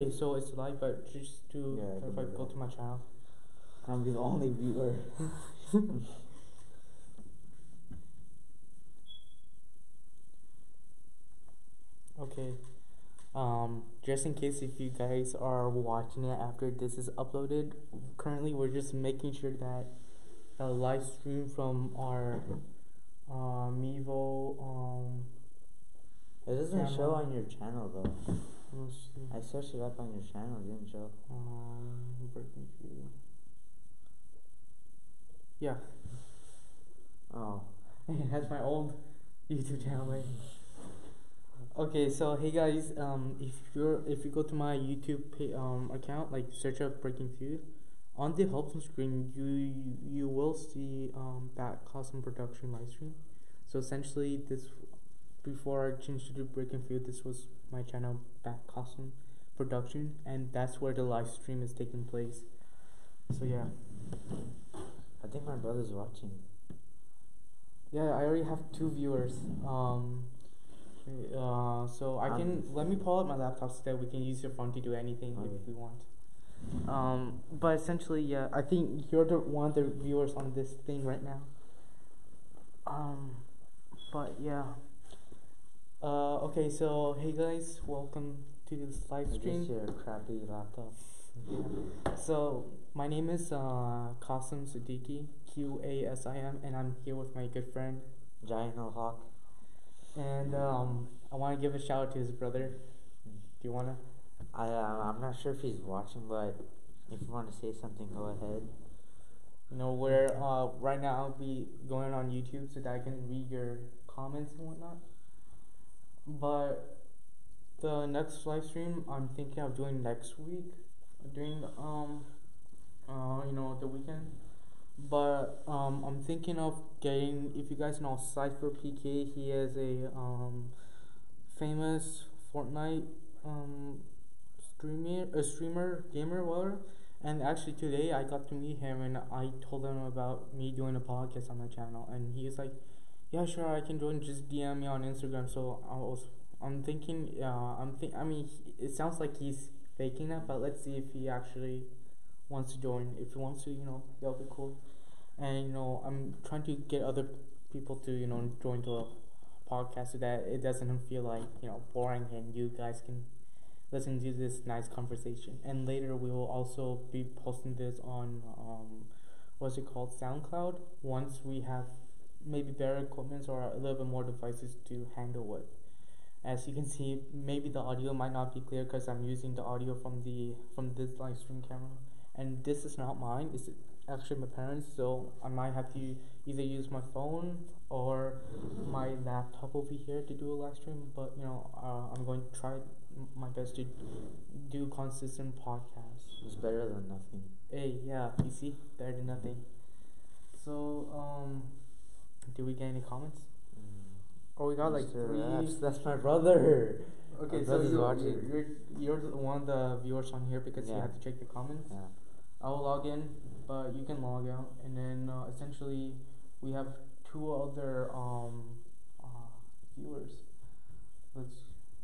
Okay, so it's live, but just to Yeah, clarify, go to my channel. I'm the only viewer. Okay. Um, just in case if you guys are watching it after this is uploaded, currently we're just making sure that the live stream from our uh, Mevo um It doesn't show on your channel though. I searched it up on your channel, it didn't show. um Breaking Feud. Yeah, Oh. that's my old YouTube channel. Right? Okay, so hey guys, um, if you're if you go to my YouTube pa- um account, like search up Breaking Feud, on the help screen you you, you will see um Bat Custom Production live stream. So essentially, this before I changed to do Breaking Feud, this was my channel Back Custom Production, and that's where the live stream is taking place. So yeah, I think my brother's watching. yeah, I already have two viewers. Um. Uh, so I Um, can let me pull up my laptop so that we can use your phone to do anything Okay. if we want. Um, but essentially, yeah, I think you're the one of the viewers on this thing right now. Um, but yeah. Uh, okay, so hey guys, welcome to this live stream. this your crappy laptop? So my name is uh Qasim Siddiqui, Q A S I M, and I'm here with my good friend. Giant Hawk. And um, I want to give a shout out to his brother. Do you wanna? I uh, I'm not sure if he's watching, but if you want to say something, go ahead. You know, we're uh right now I'll be going on YouTube so that I can read your comments and whatnot. But the next live stream I'm thinking of doing next week, during um, uh, you know, the weekend. But um, I'm thinking of getting. If you guys know Cypher PK, he is a um, famous Fortnite um streamer, a streamer, gamer, whatever. And actually today I got to meet him and I told him about me doing a podcast on my channel and he like, "Yeah, sure, I can join. Just DM me on Instagram." So I was, I'm thinking, uh, I'm think. I mean, it sounds like he's faking that, but let's see if he actually wants to join. If he wants to, you know, that'll be cool. And you know, I'm trying to get other people to you know join the podcast so that it doesn't feel like you know boring and you guys can listen to this nice conversation. And later we will also be posting this on um, what's it called SoundCloud once we have maybe better equipment or a little bit more devices to handle with. As you can see, maybe the audio might not be clear because I'm using the audio from the from this live stream camera, and this is not mine. It's actually my parents, so I might have to either use my phone or my laptop over here to do a live stream. But you know, uh, I'm going to try my best to do consistent podcasts. It's better than nothing. Hey, yeah, you see, better than nothing. So, um, do we get any comments? Mm. Oh, we got like three. Raps, that's my brother. Okay, My so brother's you're, watching. you're you're the one of the viewers on here because you Yeah. have to check the comments. Yeah. I'll log in, but you can log out, and then uh, essentially we have two other um uh, viewers. Let's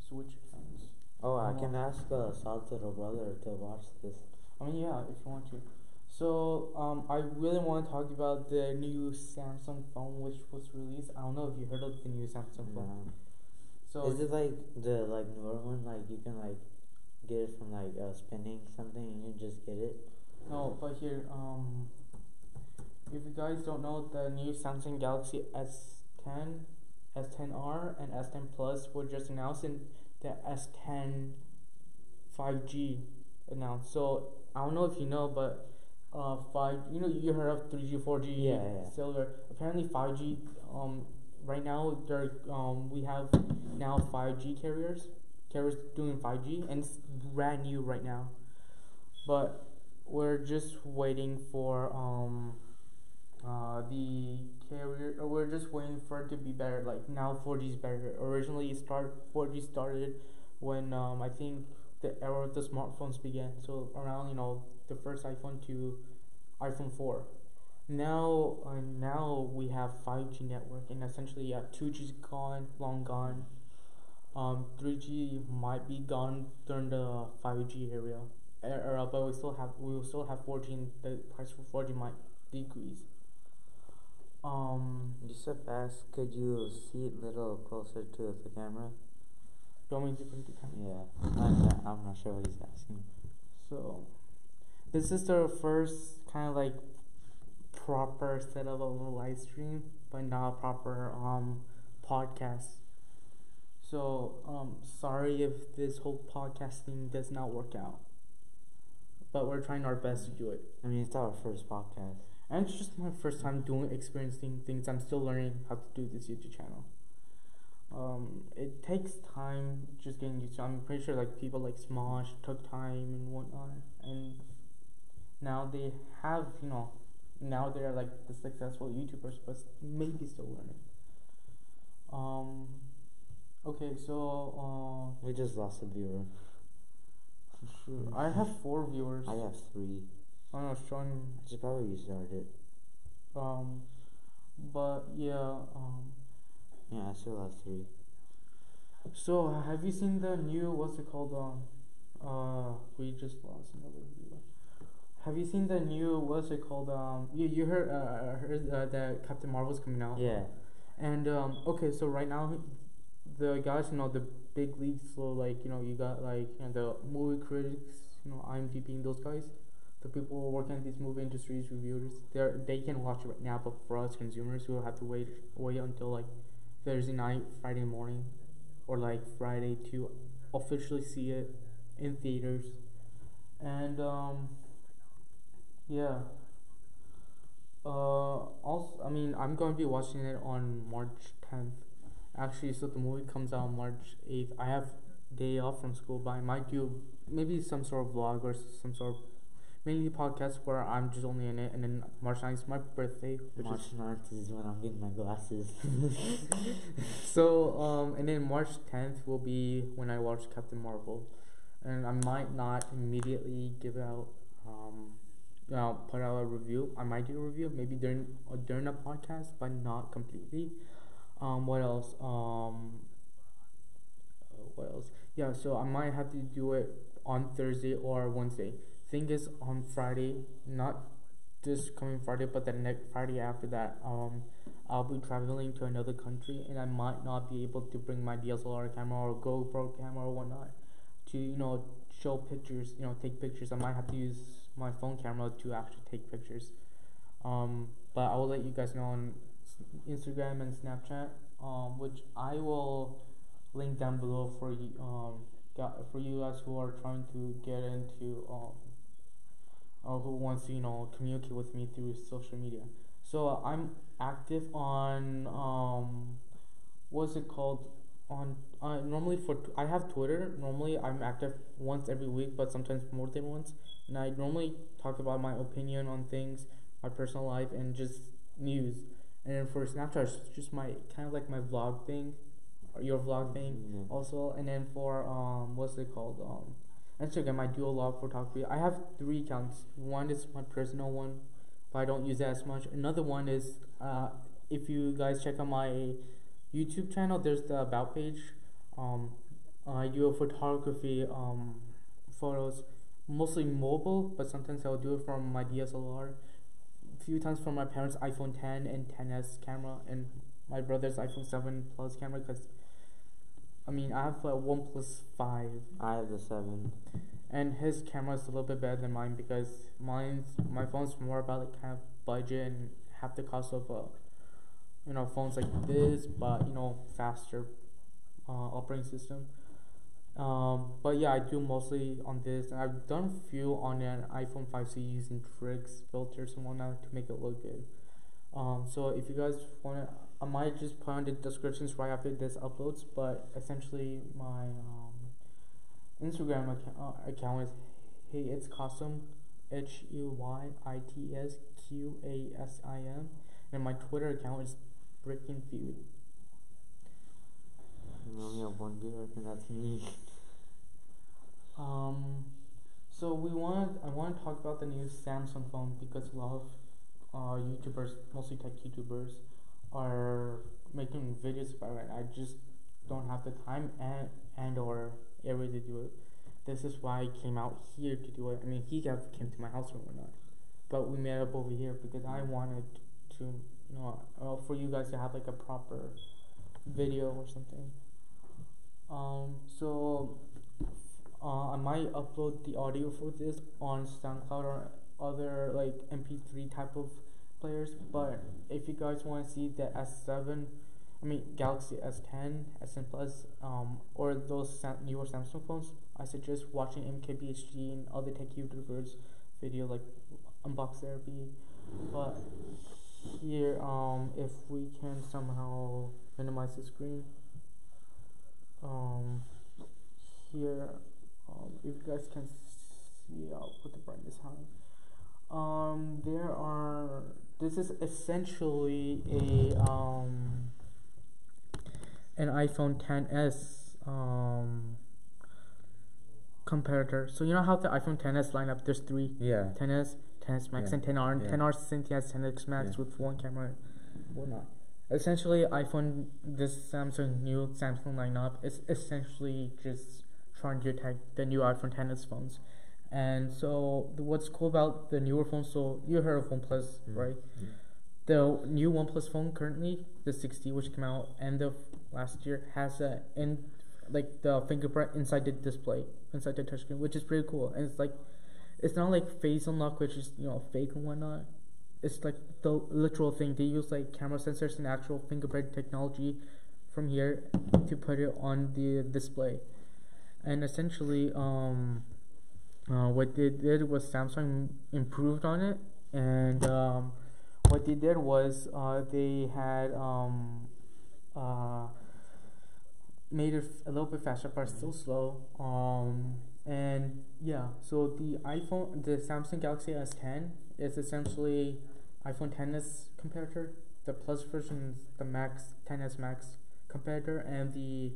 switch accounts. Oh, I can ask uh, little brother to watch this. I mean, yeah, if you want to. So, um, I really want to talk about the new Samsung phone which was released. I don't know if you heard of the new Samsung phone. No. So, Is it like the like newer one? Like you can like get it from like uh, spinning something and you just get it. no, but here, um, if you guys don't know, the new Samsung Galaxy S10, S10R, and S10 Plus were just announced, and the S10 5G announced. So, I don't know if you know, but uh, five, you know, you heard of 3G, 4G, Yeah, yeah. cellular. Apparently, 5G, um, right now, there, um, we have now 5G carriers, carriers doing 5G, and it's brand new right now. But we're just waiting for um, uh, the carrier. Or we're just waiting for it to be better. Like now, 4G is better. Originally, it start 4G started when um, I think the era of the smartphones began. So around you know the first iPhone to iPhone 4. Now, uh, now we have 5G network, and essentially, yeah, 2G's gone, long gone. um, 3G might be gone during the 5G area era, but we still have we will still have 4G. And the price for 4G might decrease. Um, You said fast. Could you see it a little closer to the camera? do you want me to bring the camera? Yeah. I'm not, I'm not sure what he's asking. So, this is the first kind of like proper setup of a live stream, but not a proper um podcast. So, um, sorry if this whole podcasting does not work out, but we're trying our best to do it. I mean, it's our first podcast. And it's just my first time doing experiencing things. I'm still learning how to do this YouTube channel. Um, it takes time just getting used to. I'm pretty sure like people like Smosh took time and whatnot, and now they have you know, now they're like the successful YouTubers, but maybe still learning. Um, okay, so We just lost a viewer. uh, I have four viewers. I have three. I don't know, Sean I should probably restart it. Um, but yeah. Um, Yeah, I still have three. so uh, have you seen the new what's it called? Um, uh, we just lost another viewer. Have you seen the new what's it called? Um, you you heard uh heard uh, that Captain Marvel's coming out. Yeah. And um, okay, so right now, the guys, you know, the big leagues, so like you know, you got like you know, the movie critics, you know, IMDb, and those guys, the people working in these movie industries, reviewers, they they can watch it right now. But for us consumers, we'll have to wait wait until like Thursday night, Friday morning, or like Friday to officially see it in theaters. And um, yeah. Uh, also, I mean, I'm going to be watching it on March 10th. Actually, so the movie comes out on March 8th. I have day off from school, but I might do maybe some sort of vlog or some sort of mainly podcast where I'm just only in it. And then March 9th is my birthday, which March is 9th is when I'm getting my glasses. so um, and then March 10th will be when I watch Captain Marvel, and I might not immediately give out um, know, put out a review. I might do a review maybe during uh, during a podcast, but not completely. Um, what else? Um, uh, what else? Yeah, so I might have to do it on Thursday or Wednesday. Thing is, on Friday, not this coming Friday, but the next Friday after that, um, I'll be traveling to another country, and I might not be able to bring my DSLR camera or GoPro camera or whatnot to you know show pictures, you know, take pictures. I might have to use my phone camera to actually take pictures. Um, but I will let you guys know on Instagram and Snapchat, um, which I will link down below for you, um, for you guys who are trying to get into, um, or who wants to, you know, communicate with me through social media. So I'm active on, um, what's it called? On uh, normally for I have Twitter. Normally I'm active once every week, but sometimes more than once. And I normally talk about my opinion on things, my personal life, and just news. And then for Snapchat, it's just my kind of like my vlog thing, or your vlog thing Yeah. also. And then for um, what's it called? Um, Instagram, I do a lot of photography. I have three accounts. One is my personal one, but I don't use that as much. Another one is uh, if you guys check out my YouTube channel, there's the about page. Um, I do a photography um, photos, mostly mobile, but sometimes I'll do it from my DSLR. A few times from my parents' iPhone 10 and 10s camera, and my brother's iPhone 7 Plus camera. Cause I mean, I have a One Plus Five, I have the 7. and his camera is a little bit better than mine because mine's my phone's more about like kind of budget and half the cost of uh, you know phones like this, but you know faster uh, operating system. Um, but yeah, I do mostly on this, and I've done a few on an iPhone 5C using tricks, filters, and whatnot to make it look good. Um, so if you guys want I might just put on the descriptions right after this uploads. But essentially, my um, Instagram account, uh, account is hey it's Qasim, H U Y I T S Q A S I M, and my Twitter account is Breaking Feud. We only have one viewer, and that's me. Um, so we want I want to talk about the new Samsung phone because a lot of uh, YouTubers, mostly tech YouTubers, are making videos about it. I just don't have the time and and or area to do it. This is why I came out here to do it. I mean, he came to my house or whatnot, but we met up over here because I wanted to, you know, uh, for you guys to have like a proper video or something. Um, so uh, I might upload the audio for this on SoundCloud or other like MP3 type of players. But if you guys want to see the S7, I mean Galaxy S10, S10 Plus, um, or those Sam- newer Samsung phones, I suggest watching MKBHD and other tech YouTubers video like unbox therapy. But here, um, if we can somehow minimize the screen, um, here, um, if you guys can see, I'll put the brightness high. Um, there are. This is essentially a um an iPhone 10s um comparator. So you know how the iPhone 10s lineup? There's three. Yeah. 10s, 10s Max, Yeah. and 10R. And Yeah. 10R since has 10x Max Yeah. with one camera, whatnot. Essentially, iPhone, this Samsung new Samsung lineup is essentially just to attack the new iPhone 10s phones. And so, the, what's cool about the newer phones? So you heard of OnePlus, Mm. right? Yeah. The new OnePlus phone currently, the 6T, which came out end of last year, has a in like the fingerprint inside the display, inside the touchscreen, which is pretty cool. And it's like, it's not like face unlock, which is you know fake and whatnot. It's like the literal thing. They use like camera sensors and actual fingerprint technology from here to put it on the display. And essentially, um, uh, what they did was Samsung improved on it, and um, what they did was uh, they had um, uh, made it a little bit faster, but still slow. Um, and yeah, so the iPhone, the Samsung Galaxy S10 is essentially iPhone 10s comparator. The Plus version the Max 10s Max competitor, and the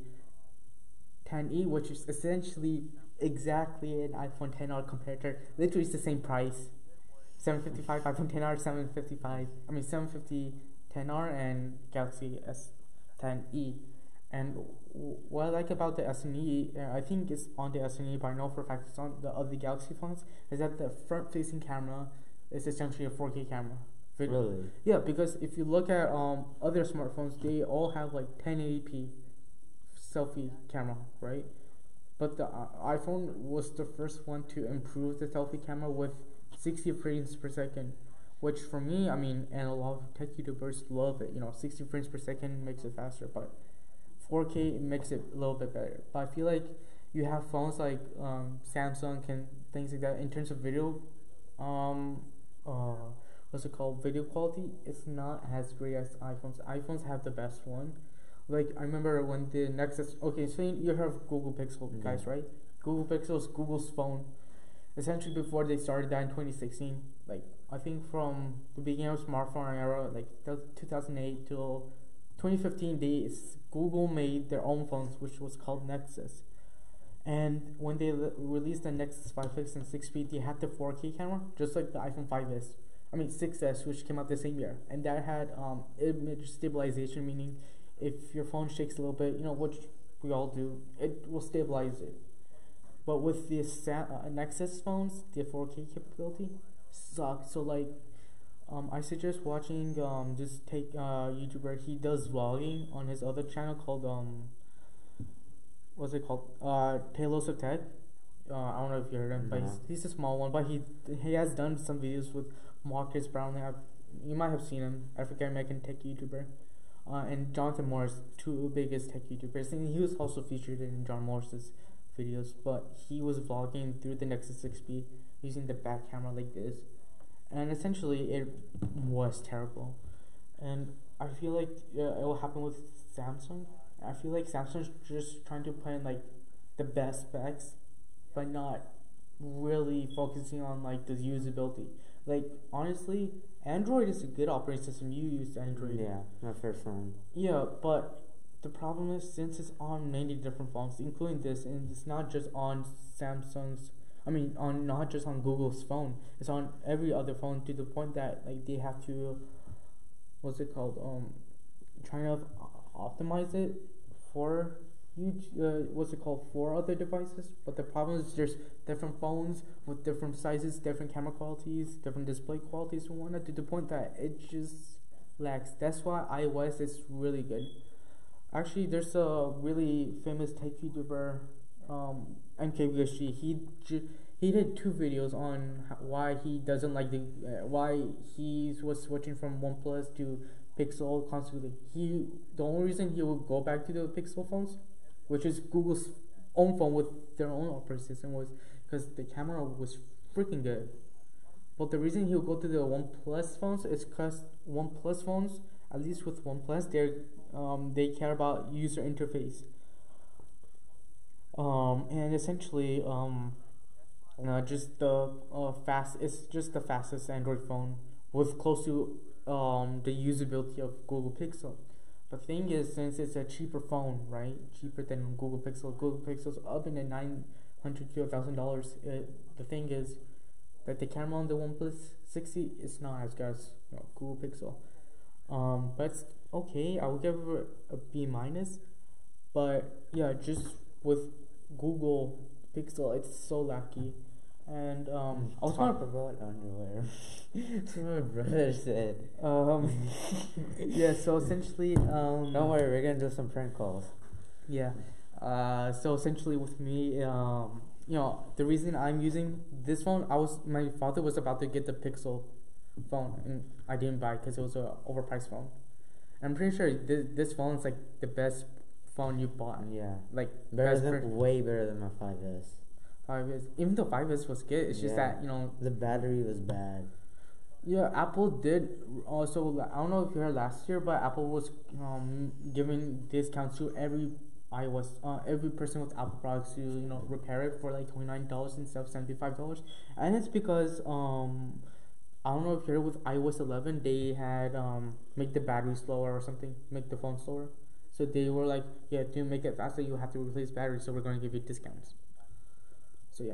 10e, which is essentially exactly an iPhone 10R comparator. Literally, it's the same price. 755 iPhone 10R, 755. I mean 750 10R and Galaxy S10e. And what I like about the S10e, uh, I think it's on the S10e, but I know for a fact it's on the other Galaxy phones, is that the front-facing camera is essentially a 4K camera. Vid- Really? yeah, because if you look at um other smartphones, they all have like 1080p selfie camera, right? But the uh, iPhone was the first one to improve the selfie camera with 60 frames per second, which for me, I mean, and a lot of tech YouTubers love it. You know, 60 frames per second makes it faster, but 4K makes it a little bit better. But I feel like you have phones like um, Samsung and things like that in terms of video, um, uh, what's it called? Video quality. It's not as great as iPhones. iPhones have the best one. Like I remember when the Nexus. Okay, so you have Google Pixel, Mhm. guys, right? Google Pixel is Google's phone. Essentially, before they started that in 2016, like I think from the beginning of smartphone era, like 2008 till 2015, they Google made their own phones, which was called Nexus. And when they le- released the Nexus 5X and 6P, they had the 4K camera, just like the iPhone 5s. I mean 6s, which came out the same year, and that had um, image stabilization, meaning if your phone shakes a little bit, you know, which we all do, it will stabilize it. But with the uh, Nexus phones, the 4K capability sucks. So like, um, I suggest watching um just take uh YouTuber. He does vlogging on his other channel called um. What's it called? Uh, Talos of Tech. Uh, I don't know if you heard him, but he's, he's a small one. But he he has done some videos with Marques Brownlee. I've, you might have seen him, African American tech YouTuber. Uh, and Jonathan Morris, two biggest tech YouTubers, and he was also featured in John Morris's videos. But he was vlogging through the Nexus 6P using the back camera like this, and essentially it was terrible. And I feel like uh, it will happen with Samsung. I feel like Samsung's just trying to in like the best specs, but not really focusing on like the usability. Like honestly, Android is a good operating system. You use Android. Yeah, my first phone. Yeah, but the problem is since it's on many different phones, including this, and it's not just on Samsung's. I mean, on not just on Google's phone. It's on every other phone to the point that like they have to, what's it called? Um, trying to optimize it four huge uh, what's it called four other devices but the problem is there's different phones with different sizes different camera qualities different display qualities and whatnot to the point that it just lags that's why ios is really good. Actually there's a really famous tech youtuber um he he did two videos on why he doesn't like the uh, why he was switching from oneplus to pixel constantly. He the only reason he would go back to the pixel phones which is Google's own phone with their own operating system, was because the camera was freaking good. But the reason he'll go to the OnePlus phones is because OnePlus phones, at least with OnePlus, they um, they care about user interface. Um, and essentially, um, uh, just the uh, fast. It's just the fastest Android phone with close to um, the usability of Google Pixel. The thing is, since it's a cheaper phone, right? Cheaper than Google Pixel. Google Pixel's up in the nine hundred to a thousand dollars. The thing is that the camera on the OnePlus 6T is not as good as you know, Google Pixel. Um, but okay. I would give it a B minus. But yeah, just with Google Pixel, it's so lucky. And um, I was Talk about underwear. That's what my brother said. um, yeah. So essentially, um, Don't worry, we're gonna do some prank calls. Yeah. Uh, so essentially, with me, um, you know, the reason I'm using this phone, I was my father was about to get the Pixel phone, and I didn't buy because it was a overpriced phone. I'm pretty sure this this phone is like the best phone you bought. Yeah, Like better than way better than my 5S. Five S. Even though five S was good, it's just that you know, The battery was bad. yeah, Apple did also. I don't know if you heard last year, but Apple was um giving discounts to every iOS, uh, every person with Apple products to you know repair it for like twenty nine dollars instead of seventy five dollars, and it's because um I don't know if you heard with iOS eleven they had um make the battery slower or something, make the phone slower, so they were like yeah to make it faster you have to replace battery, so we're gonna give you discounts. So yeah.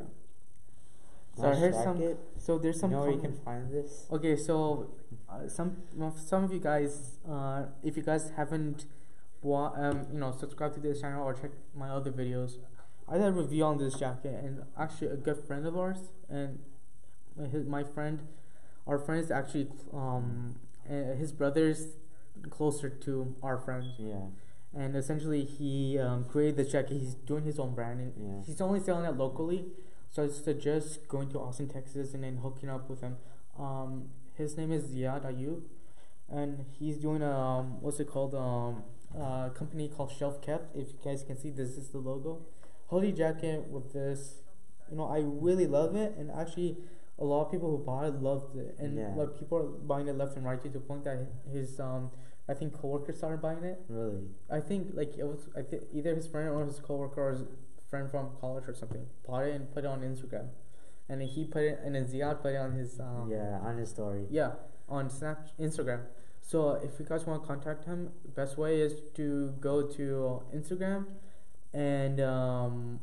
So I heard some. jacket. So there's some. you know where you can find this? Okay, so uh, some some of you guys, uh, if you guys haven't, wa- um, you know, subscribed to this channel or check my other videos, I did a review on this jacket, and actually a good friend of ours, and my- his my friend, our friend is actually um, uh, his brother's closer to our friend, Yeah, and essentially he um, created this jacket. He's doing his own brand, and Yeah. he's only selling it locally. So I suggest going to Austin, Texas, and then hooking up with him. Um, his name is Ziad Ayub, and he's doing a um, what's it called? Um, uh, company called Shelf Kept. If you guys can see, this is the logo. Hoodie jacket with this. You know, I really love it, and actually, a lot of people who bought it loved it, and Yeah. like people are buying it left and right to the point that his um, I think coworkers started buying it. really. I think like it was I think either his friend or his coworker or his friend from college or something bought it and put it on Instagram, and he put it and then Ziad put it on his um, yeah, on his story. yeah on Snap Instagram. So if you guys want to contact him, best way is to go to Instagram, and um,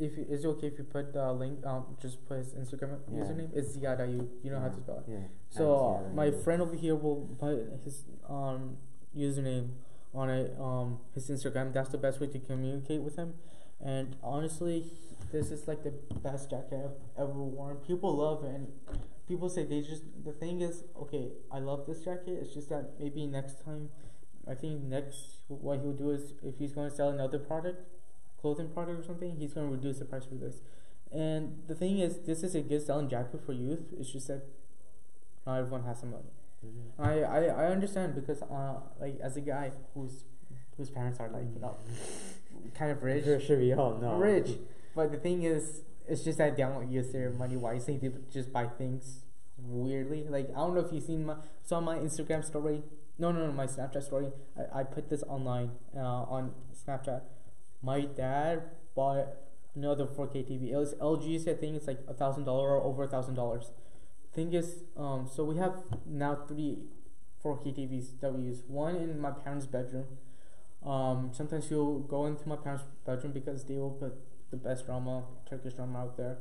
if you, is it okay if you put the link um just put his Instagram Yeah. username it's Ziad Ayub. You know how to spell it. Yeah. So uh, my friend over here will put his um username on it um his Instagram. That's the best way to communicate with him. And honestly, this is like the best jacket I've ever worn. People love it, and people say they just. The thing is, okay, I love this jacket. It's just that maybe next time, I think next what he'll do is if he's going to sell another product, clothing product or something, he's going to reduce the price for this. And the thing is, this is a good selling jacket for youth. It's just that not everyone has some money. Mhm. I, I, I understand because uh like as a guy whose whose parents are like you know kind of rich, Sure, sure, we all know. rich. But the thing is, it's just that they don't use their money wisely. They just buy things weirdly. Like I don't know if you seen my saw my Instagram story. No, no, no, my Snapchat story. I, I put this online uh, on Snapchat. My dad bought another 4K TV. It was LG's. I think it's like a thousand dollar or over a thousand dollars. Thing is, um, so we have now three 4K TVs that we use. One in my parents' bedroom. Um, sometimes he'll go into my parents' bedroom because they will put the best drama, Turkish drama out there,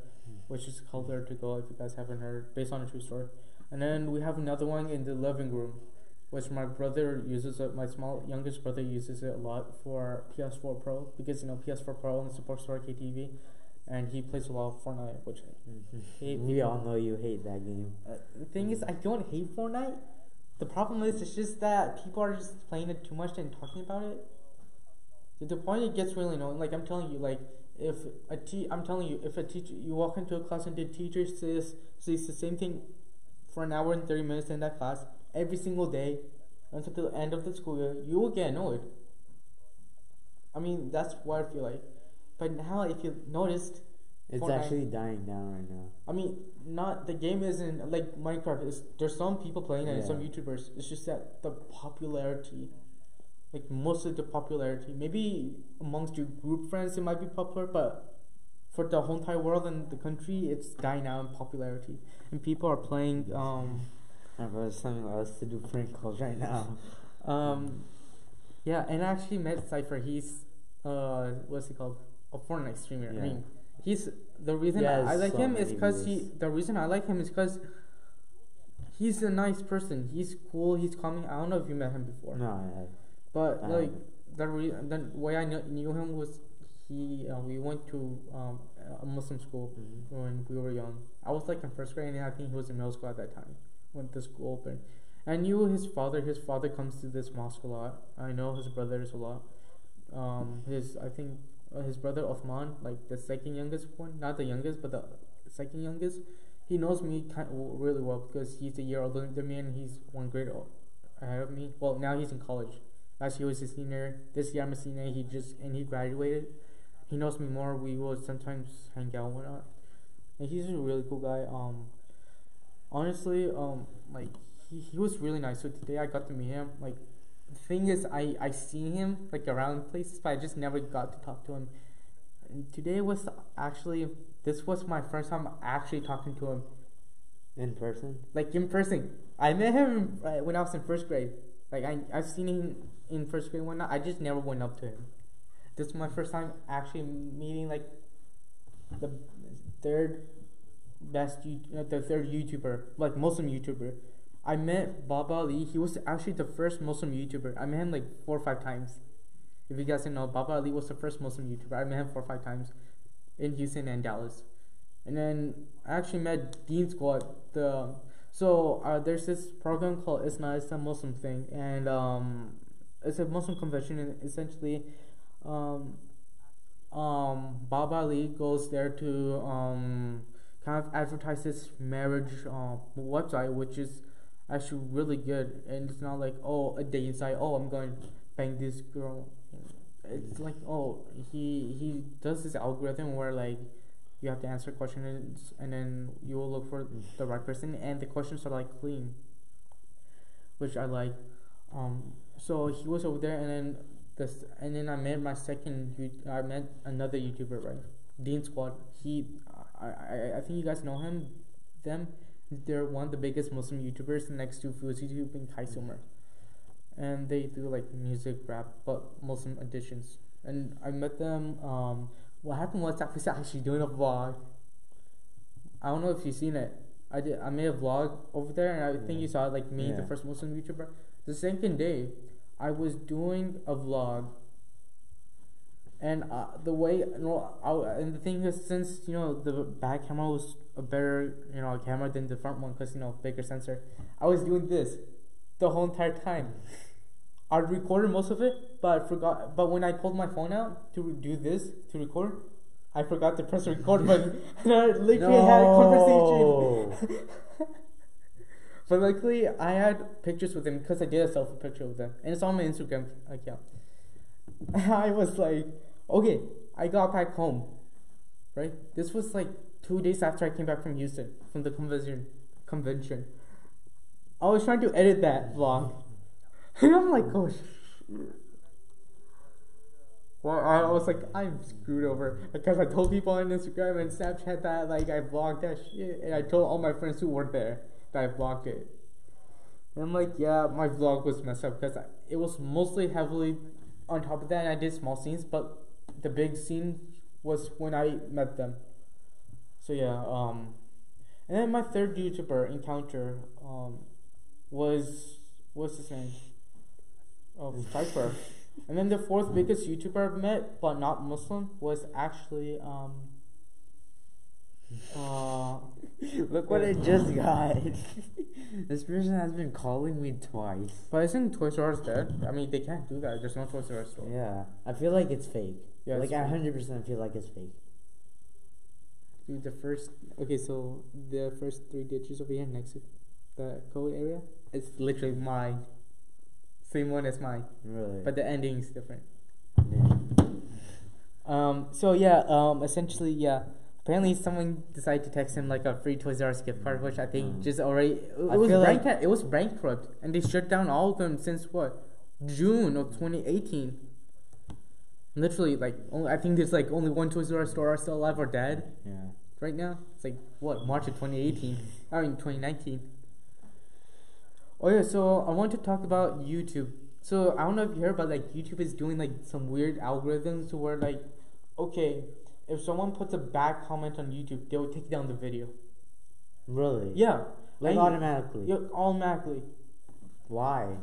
which is called There to Go if you guys haven't heard, based on a true story. And then we have another one in the living room. Which my brother uses it. My small youngest brother uses it a lot for PS4 Pro because you know PS4 Pro only supports 4K TV, and he plays a lot of Fortnite, which hate we people. all know you hate that game. Uh, the thing is, I don't hate Fortnite. The problem is, it's just that people are just playing it too much and talking about it. To the point it gets really annoying. Like I'm telling you, like if a te- I'm telling you, if a teacher you walk into a class and the teacher says says the same thing for an hour and thirty minutes in that class every single day until the end of the school year, you will get annoyed. I mean, that's what I feel like. But now, if you noticed, It's Fortnite. actually dying down right now. I mean, not the game isn't like Minecraft. Is there's some people playing it and some YouTubers. It's just that the popularity, like most of the popularity, maybe amongst your group friends it might be popular, but for the whole entire world and the country, it's dying out in popularity, and people are playing. Um, I was telling us to do prank calls right now. um, yeah, and I actually met Cypher. He's uh, what's he called? A Fortnite streamer. I mean, he's the reason I, I like so him is because he. The reason I like him is because he's a nice person. He's cool. He's calming. I don't know if you met him before, No, I have. but I like haven't. the re- the way I knew, knew him was he. Uh, we went to um, a Muslim school Mhm. when we were young. I was like in first grade, and I think he was in middle school at that time when the school opened. I knew his father. His father comes to this mosque a lot. I know his brothers a lot. Um, his I think uh, his brother Othman, like the second youngest one, not the youngest, but the second youngest. He knows me kind of really well because he's a year older than me and he's one grade ahead of me. Well, now he's in college. Last year was a senior. This year I'm a senior. He just and he graduated. He knows me more. We will sometimes hang out and whatnot. And he's a really cool guy. Um, honestly, um, like he, he was really nice. So today I got to meet him. Like the thing is, I I seen him like around places, but I just never got to talk to him. And today was actually this was my first time actually talking to him, In person? like in person. I met him uh, when I was in first grade. Like I I've seen him in first grade and whatnot. I just never went up to him. This is my first time actually meeting like the third best you uh, the third YouTuber, like Muslim YouTuber. I met Baba Ali. He was actually the first Muslim YouTuber. I met him like four or five times. If you guys didn't know, Baba Ali was the first Muslim YouTuber. I met him four or five times in Houston and Dallas. And then I actually met Deen Squad. The so uh, there's this program called ISNA. It's a Muslim thing, and um, it's a Muslim convention. And essentially, um, um, Baba Ali goes there to um, kind of advertise his marriage uh, website, which is actually really good. And it's not like oh a day inside. Oh, I'm going to bang this girl. It's like oh he he does this algorithm where like you have to answer questions and then you will look for the right person and the questions are like clean, which I like. Um, so he was over there and then this and then I met my second I met another YouTuber right Deen Squad he I, I I think you guys know him them. They're one of the biggest Muslim YouTubers next to Foods YouTube and Kai Sumer. And they do like music rap but Muslim editions. And I met them um what happened was I was actually doing a vlog. I don't know if you've seen it. I did I made a vlog over there and I think you saw it like me the first Muslim YouTuber. The second day I was doing a vlog, and uh, the way you know, I, and the thing is, since you know the back camera was a better you know camera than the front one, because you know bigger sensor, I was doing this the whole entire time. I recorded most of it, but I forgot. But when I pulled my phone out to do this to record, I forgot to press the record button, and I literally had a conversation. But luckily, I had pictures with him because I did a selfie picture with him, and it's on my Instagram account. I was like, okay, I got back home, right? This was like two days after I came back from Houston from the convention. Convention. I was trying to edit that vlog, and I'm like, oh, gosh. Well, I was like, I'm screwed over because I told people on Instagram and Snapchat that like I vlogged that shit, and I told all my friends who weren't there that I vlogged it. And I'm like, yeah, my vlog was messed up because it was mostly heavily on top of that, and I did small scenes, but the big scene was when I met them. So yeah, um, and then my third YouTuber encounter um was what's his name? Oh, Cypher. and then the fourth biggest YouTuber I've met, but not Muslim, was actually um. Uh, Look what I just got. this person has been calling me twice. but isn't Toys R Us dead? I mean, they can't do that. There's no Toys R Us store. Yeah, I feel like it's fake. Yeah, like I hundred percent feel like it's fake. Dude, the first okay, so the first three ditches over here next to the code area, it's literally mine. Same one as mine, Really. but the ending is different. Yeah. Um. So yeah. Um. Essentially, yeah. Apparently, someone decided to text him like a free Toys R Us gift card, which I think Mm. just already it, I was feel like- it was bankrupt, and they shut down all of them since what June of 2018. Literally, like only, I think there's like only one Toys R Us store are still alive or dead yeah. right now. It's like what March of 2018. I mean 2019. Oh yeah, so I want to talk about YouTube. So I don't know if you heard, but like YouTube is doing like some weird algorithms to where like, okay, if someone puts a bad comment on YouTube, they will take down the video. Really. Yeah, Like and- automatically. yeah, automatically. Why?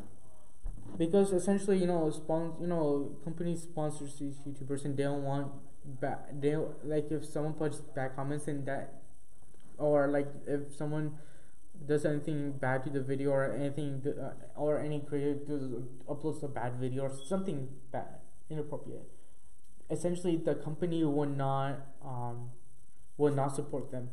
Because essentially, you know, spon- you know, companies sponsors these YouTubers, and they don't want bad. They like if someone puts bad comments in that, or like if someone does anything bad to the video or anything, th- uh, or any creator does, uploads a bad video or something bad, inappropriate. Essentially, the company would not um, will not support them.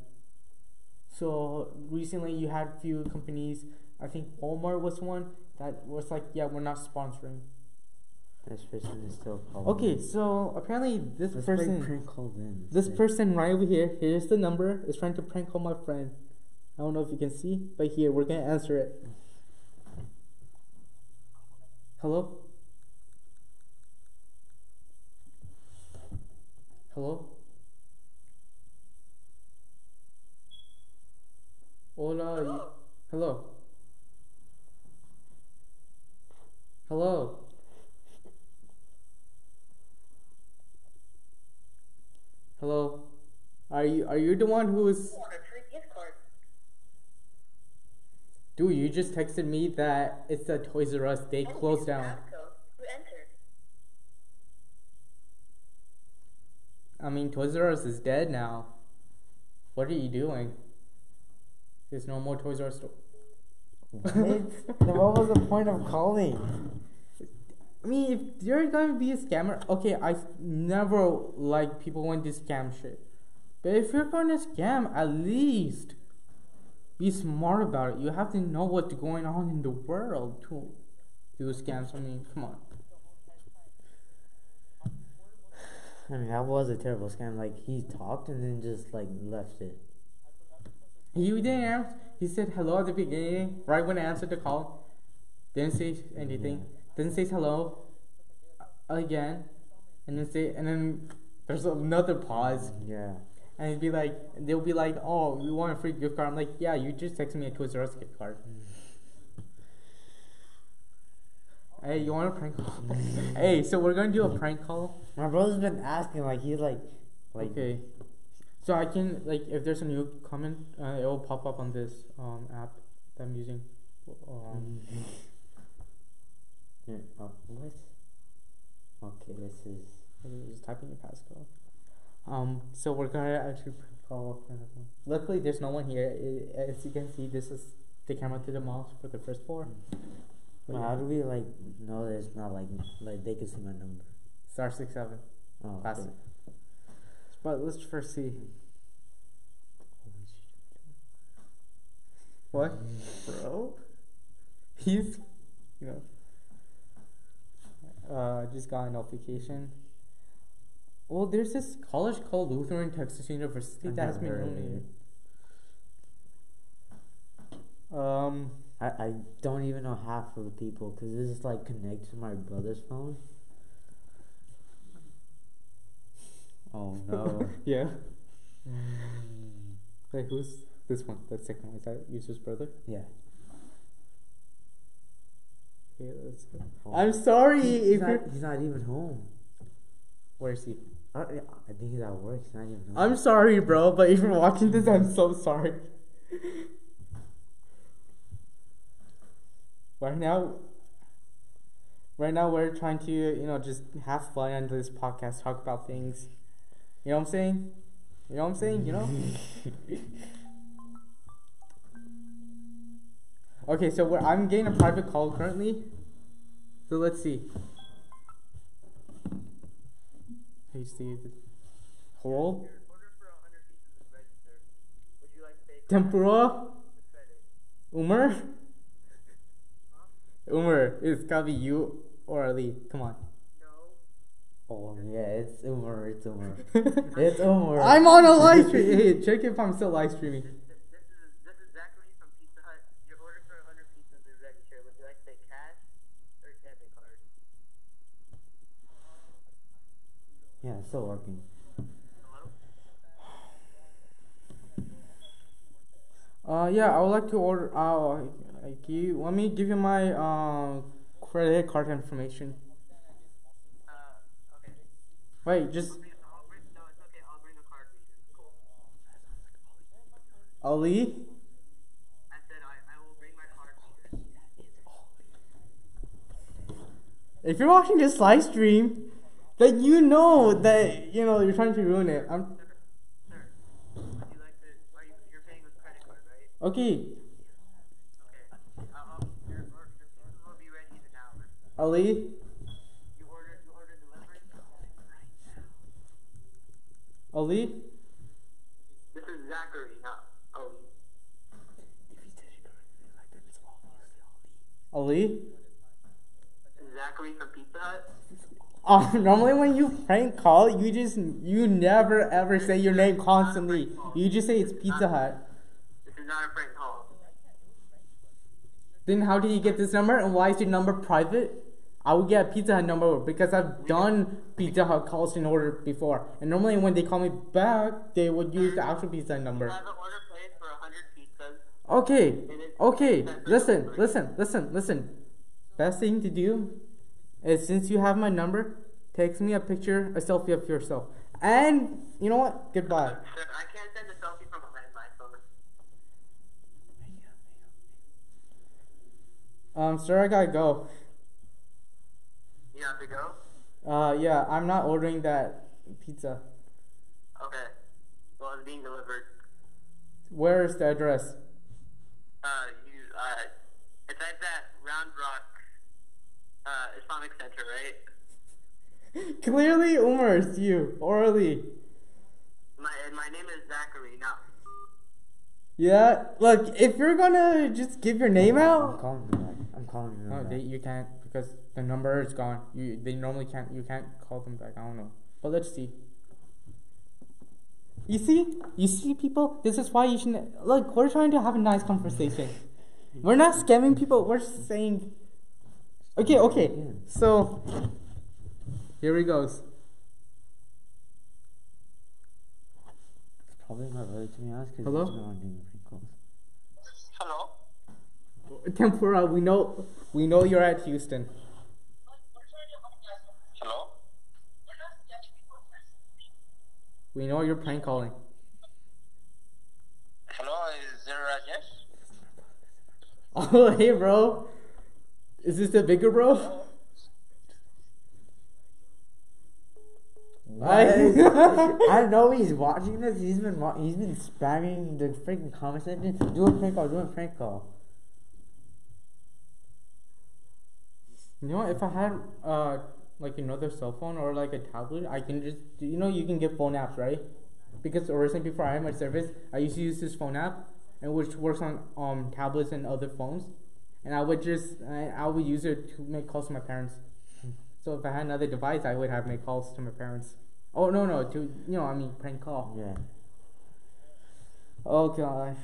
So recently, you had few companies. I think Walmart was one that was like, yeah, we're not sponsoring. This person is still calling. Okay, so apparently this Let's person, prank call then. this person right over here, here's the number, is trying to prank call my friend. I don't know if you can see, but here we're gonna answer it. Hello. Hello. Hola. Hello. Hello. Hello. Are you are you the one who is want a free gift card. Dude, you just texted me that it's a Toys R Us. They oh, Enter closed down. passcode you entered. I mean, Toys R Us is dead now. What are you doing? There's no more Toys R Us store. What was the point of calling? I mean, if you're gonna be a scammer, okay, I never like people when they scam shit. But if you're gonna scam, at least be smart about it. You have to know what's going on in the world to do scams. I mean, come on. I mean, that was a terrible scam. Like he talked and then just like left it. He didn't answer. He said hello at the beginning, right when I answered the call. Didn't say anything. Didn't say hello uh, again, and then say, and then there's another pause, Yeah. and he'd be like, they'll be like, oh, we want a free gift card. I'm like, yeah, you just texted me a Toys R Us gift card. Hey, you want a prank call? hey, so we're gonna do a prank call. My brother's been asking. Like he's like, like okay. So I can like if there's a new comment, uh, it will pop up on this um app that I'm using. Um, Yeah, oh, what? Okay, this is. just type in your passcode. Um, so we're gonna actually call. a friend of. Luckily, there's no one here. I- as you can see, this is the camera to the mouse for the first floor. But Well, yeah, how do we like know that it's not like like they can see my number? star six seven. Oh, Classic. okay. But let's first see. What, bro? He's, you know. Uh, just got a notification. Well, there's this college called Lutheran Texas University I've that has been nominated. Um, I, I don't even know half of the people because this is like connected to my brother's phone. Oh no. yeah. Mm, Wait, who's this one? That second one is that user's brother? yeah. Okay, let's go. I'm sorry He's if not, you're. he's not even home. Where is he? I, I think he's at work. He's not even home. I'm sorry, bro, but if you're watching this, I'm so sorry. right now, right now we're trying to you know just have fun on this podcast, talk about things. You know what I'm saying? You know what I'm saying? You know. Okay, so we're, I'm getting a private call currently. So let's see. Hey Steve. Hold. Order for a hundred pieces of register. Would you like to pay Tempura. Umar. Umar, it's gotta be you or Ali. Come on. No. Oh yeah, it's Umar. It's Umar. it's Umar. I'm on a live stream. Hey, check if I'm still live streaming. This, this is this is Zachary from Pizza Hut. Your order for a hundred pieces is ready, sir. Would you like to pay cash or debit card? Yeah, it's still working. Uh, yeah, I would like to order. Uh, like you, let me give you my uh, credit card information. Uh, okay. Wait, just bring, no, okay. I'll bring a card reader. Cool. Ali. I said I, I will bring my card. If you're watching this live stream, then you know that you know you're trying to ruin it. I'm Sir, would you like to? Are you you're paying with credit card, right? okay. Okay. Your, or, your pieces will be ready in an hour. Ali, You ordered you ordered delivery. Ali. This is Zachary, not Owen. Ali. Zachary from Pizza Hut. Uh, normally when you prank call, you just you never ever say your name constantly. You just say it's Pizza Hut. This is not a prank call. Then how did you get this number and why is your number private? I would get a Pizza Hut number because I've done Pizza Hut calls in order before. And normally when they call me back, they would use the actual Pizza Hut number. have an order placed for 100 pizzas. Okay, okay, listen, listen, listen, listen. Best thing to do is since you have my number, text me a picture, a selfie of yourself. And you know what? Goodbye. Sir, I can't send a selfie from a landline phone. Um, sir, I gotta go. You have to go? Uh, yeah, I'm not ordering that pizza. Okay. Well, it's being delivered. Where is the address? Uh, you, uh, it's at that Round Rock, uh, Islamic Center, right? Clearly, Umar, it's you. Or Ali. My, my name is Zachary, now. Yeah, look, if you're gonna just give your name out. I'm calling you back. I'm calling you No, back. they, you can't because the number is gone. You they normally can't. You can't call them back. I don't know. But let's see. You see, you see, people. This is why you should look. We're trying to have a nice conversation. We're not scamming people. We're saying. Okay, okay. So here he goes. It's probably not really to be honest because Hello? no doing prank. Hello? Tempura. We know. We know you're at Houston. Hello? We know you're prank calling. Hello, is there Rajesh? Oh, hey, bro. Is this the bigger bro? What? I know he's watching this. He's been wa- he's been spamming the freaking comment section. Do a prank call. Do a prank call. You know, if I had uh like another cell phone or like a tablet, I can just you know you can get phone apps, right? Because originally before I had my service, I used to use this phone app, and which works on um tablets and other phones, and I would just I, I would use it to make calls to my parents. So if I had another device, I would have make calls to my parents. Oh no no to you know I mean prank call. Yeah. Oh god.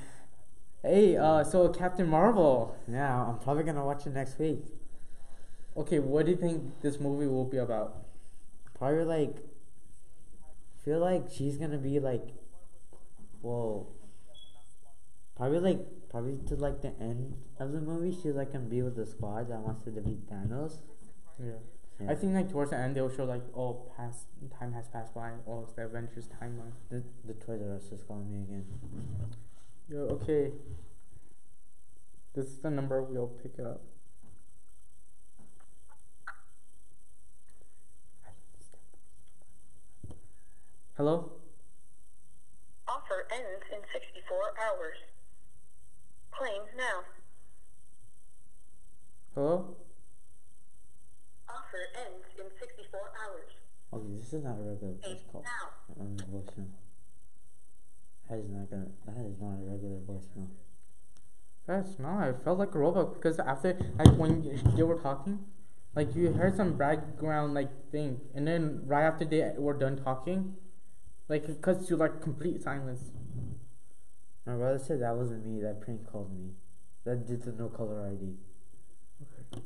Hey, uh, so Captain Marvel. Yeah, I'm probably gonna watch it next week. Okay, what do you think this movie will be about? Probably like. Feel like she's gonna be like. Whoa. Probably like probably to like the end of the movie, she's like can be with the squad that wants to defeat Thanos. Yeah. yeah. I think like towards the end they'll show like oh past time has passed by oh it's the Avengers timeline. The the Toys R is calling me again. Yo okay. This is the number we'll pick up. Hello. Offer ends in sixty four hours. Claim now. Hello? Offer ends in 64 hours. Okay, this is not a regular voice call. now. Um, voicemail. That is not gonna. That is not a regular voicemail. That's not. I felt like a robot because after, like, when they were talking, like, you heard some background, like, thing. And then right after they were done talking, like, it cuts to, like, complete silence. My brother said that wasn't me. That prank called me. That did the no color ID. Okay.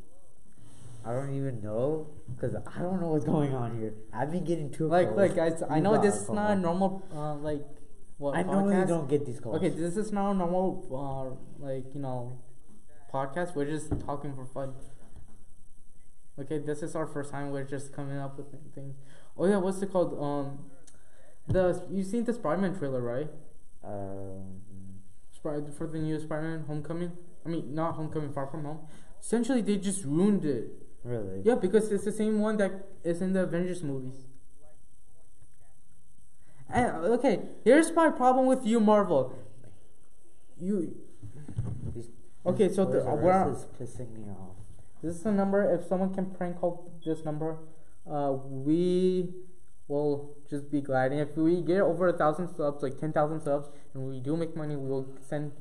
I don't even know because I don't know what's going on here. I've been getting two Like, calls. like, guys, I know this is not a normal, uh, like, what, I normally podcast? don't get these calls. Okay, this is not a normal, uh, like, you know, podcast. We're just talking for fun. Okay, this is our first time. We're just coming up with things. Oh yeah, what's it called? Um, the you seen the Spider-Man trailer, right? Um, for the new Spider-Man Homecoming. I mean, not Homecoming, Far From Home. Essentially, they just ruined it. really? Yeah, because it's the same one that is in the Avengers movies. And okay, here's my problem with you, Marvel. You Okay, so the- we're- Us is pissing me off. This is the number. If someone can prank call this number, uh, we will just be glad. And if we get over a thousand subs, like ten thousand subs, and we do make money, we will send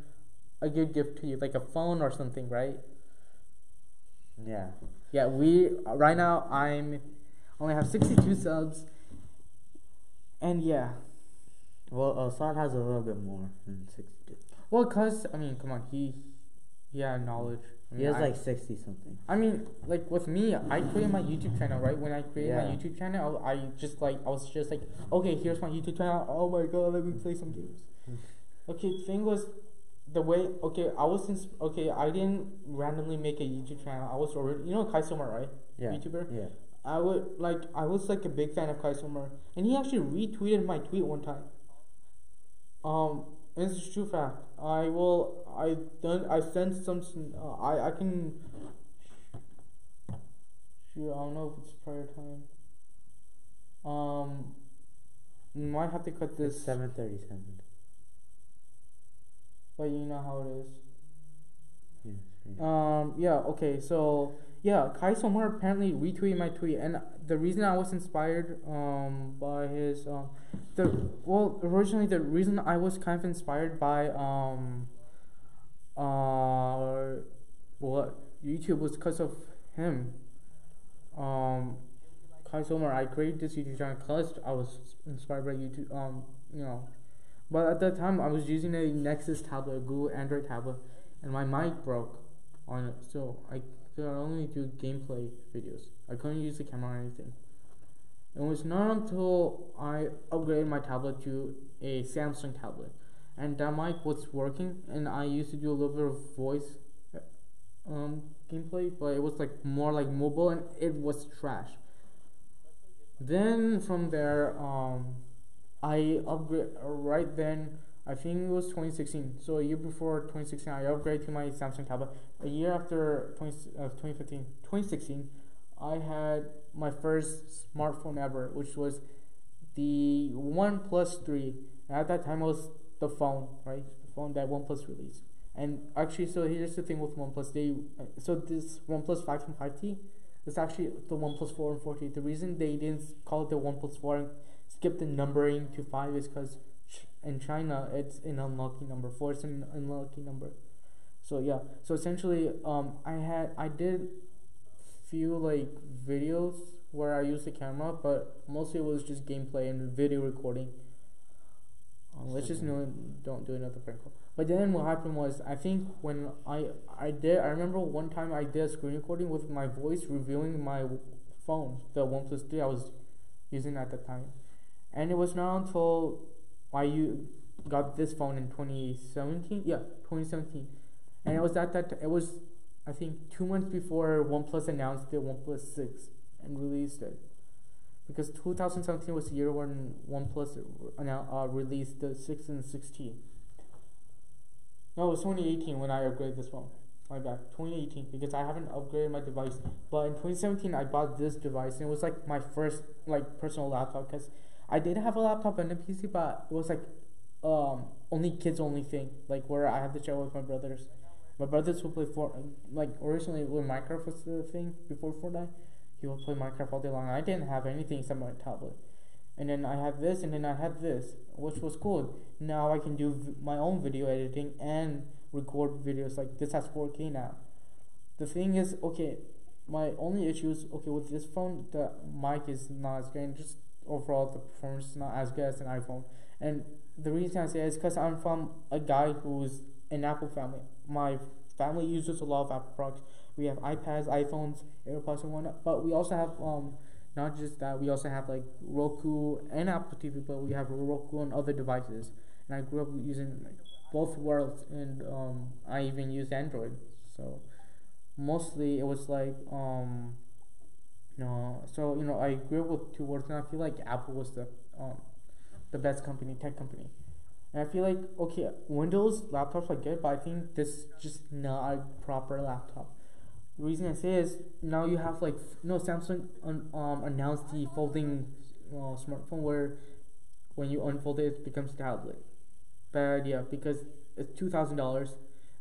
a good gift to you, like a phone or something, right? Yeah. Yeah, we right now I'm only have sixty two subs, and yeah, Well, uh, Assad has a little bit more than sixty. well, cause I mean, come on, he, yeah, knowledge. I He has I- like sixty something. I mean, like with me, I created my YouTube channel, right? When I created my YouTube channel, I just like I was just like, okay, here's my YouTube channel. Oh my god, let me play some games. Okay, thing was, the way okay, I was in, okay, I didn't randomly make a YouTube channel. I was already, you know, Kai Sommer, right? Yeah. YouTuber. Yeah. I would like I was like a big fan of Kai Sommer, and he actually retweeted my tweet one time. Um, and this is true fact. I will. I done. I sent some. Uh, I I can. Shoot, I don't know if it's prior time. Um, might have to cut It's this, seven thirty seven. But you know how it is. Yeah. yeah. Um. Yeah. Okay. So yeah, Kai Sommer apparently retweeted my tweet, and the reason I was inspired um by his um the well originally the reason I was kind of inspired by um uh what YouTube was because of him. Um, Kai Sommer, I created this YouTube channel because I was inspired by YouTube. Um, you know, but at that time I was using a Nexus tablet, a Google Android tablet, and my mic broke on it, so I could only do gameplay videos. I couldn't use the camera or anything. It was not until I upgraded my tablet to a Samsung tablet, and that mic was working, and I used to do a little bit of voice um, gameplay, but it was like more like mobile, and it was trash. Then from there, um, I upgrade right then. I think it was 2016. So a year before 2016, I upgraded to my Samsung tablet. A year after 20, uh, 2015, 2016, I had my first smartphone ever, which was the OnePlus 3. And at that time, it was the phone, right? The phone that OnePlus released. And actually, so here's the thing with OnePlus. They uh, so this OnePlus 5 and 5T It's actually the OnePlus 4 and 4T. The reason they didn't call it the OnePlus 4 and skip the numbering to 5 is because in China it's an unlucky number. 4 is an unlucky number. So yeah. So essentially, um, I had I did few like videos where I used the camera, but mostly it was just gameplay and video recording. Um, let's just no, don't do another prank call. But then what happened was, I think when I I did, I remember one time I did a screen recording with my voice revealing my phone, the OnePlus 3 I was using at the time, and it was not until I you got this phone in 2017, yeah, 2017, and it was at that it was I think two months before OnePlus announced the OnePlus 6 and released it. Because 2017 was the year when OnePlus uh, released the 6 and 6T. No, it was 2018 when I upgraded this phone. My bad. 2018 because I haven't upgraded my device. But in 2017 I bought this device and it was like my first like personal laptop because I did have a laptop and a PC, but it was like um only kids only thing, like where I had to share with my brothers. My brothers would play for like originally when Minecraft was the thing before Fortnite. He would play Minecraft all day long. I didn't have anything except my tablet, and then I had this, and then I had this, which was cool. Now I can do v- my own video editing and record videos. Like this has 4K now. The thing is, okay, my only issue is okay with this phone. The mic is not as good, just overall the performance is not as good as an iPhone. And the reason I say is because I'm from a guy who's an Apple family. My family uses a lot of Apple products. We have iPads, iPhones, AirPods, and whatnot. But we also have um not just that. We also have like Roku and Apple TV. But we have Roku and other devices. And I grew up using both worlds, and um I even use Android. So mostly it was like um no so you know I grew up with two words, and I feel like Apple was the um the best company, tech company. And I feel like okay, Windows laptops are good, but I think this is just not a proper laptop. The reason I say is now you have like no Samsung un, um announced the folding uh, smartphone where when you unfold it, it becomes a tablet. Bad idea because it's two thousand dollars.